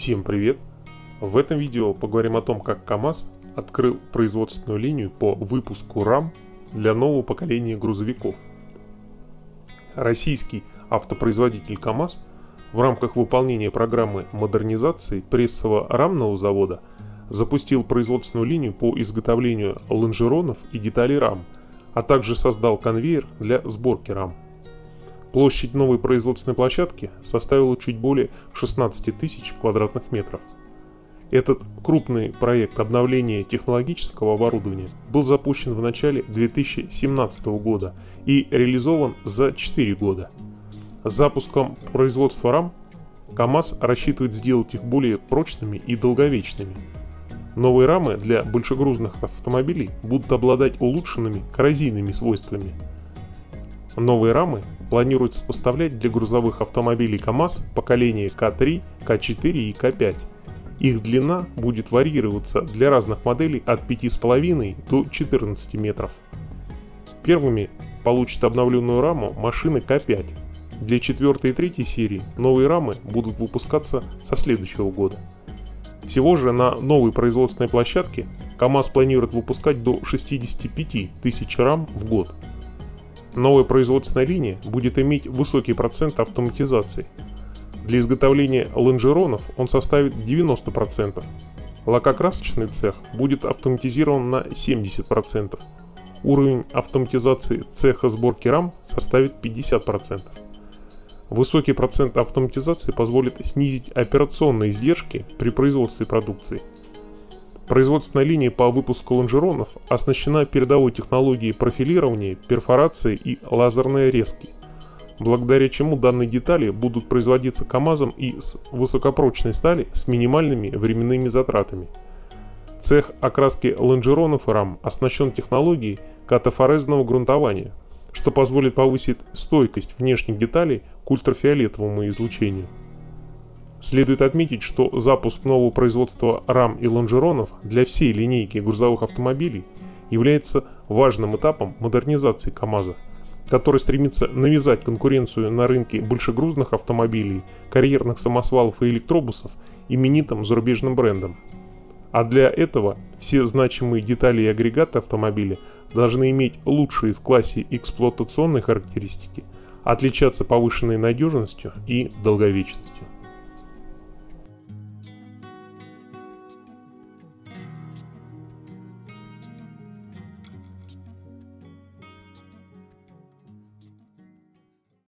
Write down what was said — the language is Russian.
Всем привет! В этом видео поговорим о том, как КАМАЗ открыл производственную линию по выпуску рам для нового поколения грузовиков. Российский автопроизводитель КАМАЗ в рамках выполнения программы модернизации прессового рамного завода запустил производственную линию по изготовлению лонжеронов и деталей рам, а также создал конвейер для сборки рам. Площадь новой производственной площадки составила чуть более 16 тысяч квадратных метров. Этот крупный проект обновления технологического оборудования был запущен в начале 2017 года и реализован за 4 года. С запуском производства рам КАМАЗ рассчитывает сделать их более прочными и долговечными. Новые рамы для большегрузных автомобилей будут обладать улучшенными коррозийными свойствами. Новые рамы планируется поставлять для грузовых автомобилей КАМАЗ поколения К3, К4 и К5. Их длина будет варьироваться для разных моделей от 5,5 до 14 метров. Первыми получат обновленную раму машины К5. Для 4 и 3 серии новые рамы будут выпускаться со следующего года. Всего же на новой производственной площадке КАМАЗ планирует выпускать до 65 тысяч рам в год – Новая производственная линия будет иметь высокий процент автоматизации. Для изготовления лонжеронов он составит 90%. Лакокрасочный цех будет автоматизирован на 70%. Уровень автоматизации цеха сборки рам составит 50%. Высокий процент автоматизации позволит снизить операционные издержки при производстве продукции – Производственная линия по выпуску лонжеронов оснащена передовой технологией профилирования, перфорации и лазерной резки, благодаря чему данные детали будут производиться КАМАЗом и с высокопрочной стали с минимальными временными затратами. Цех окраски лонжеронов и рам оснащен технологией катафорезного грунтования, что позволит повысить стойкость внешних деталей к ультрафиолетовому излучению. Следует отметить, что запуск нового производства рам и лонжеронов для всей линейки грузовых автомобилей является важным этапом модернизации КАМАЗа, который стремится навязать конкуренцию на рынке большегрузных автомобилей, карьерных самосвалов и электробусов именитым зарубежным брендам. А для этого все значимые детали и агрегаты автомобиля должны иметь лучшие в классе эксплуатационные характеристики, отличаться повышенной надежностью и долговечностью.